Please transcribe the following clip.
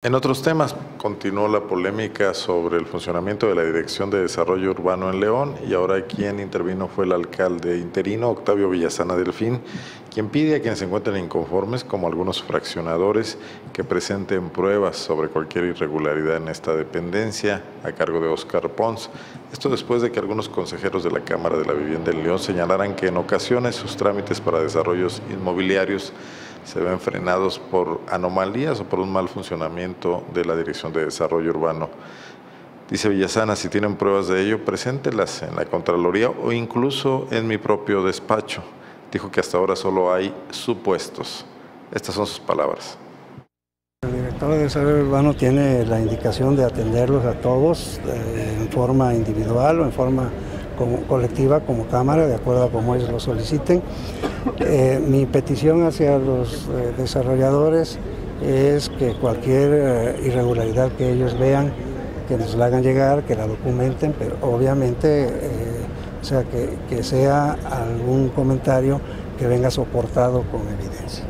En otros temas, continuó la polémica sobre el funcionamiento de la Dirección de Desarrollo Urbano en León y ahora quien intervino fue el alcalde interino Octavio Villasana Delfín, quien pide a quienes se encuentren inconformes, como algunos fraccionadores, que presenten pruebas sobre cualquier irregularidad en esta dependencia a cargo de Oscar Pons. Esto después de que algunos consejeros de la Cámara de la Vivienda en León señalaran que en ocasiones sus trámites para desarrollos inmobiliarios se ven frenados por anomalías o por un mal funcionamiento de la Dirección de Desarrollo Urbano. Dice Villasana, si tienen pruebas de ello, preséntelas en la Contraloría o incluso en mi propio despacho. Dijo que hasta ahora solo hay supuestos. Estas son sus palabras. El director de Desarrollo Urbano tiene la indicación de atenderlos a todos eh, en forma individual o en forma como colectiva, como Cámara, de acuerdo a como ellos lo soliciten. Eh, mi petición hacia los eh, desarrolladores es que cualquier eh, irregularidad que ellos vean, que nos la hagan llegar, que la documenten, pero obviamente, o sea, que, que sea algún comentario que venga soportado con evidencia.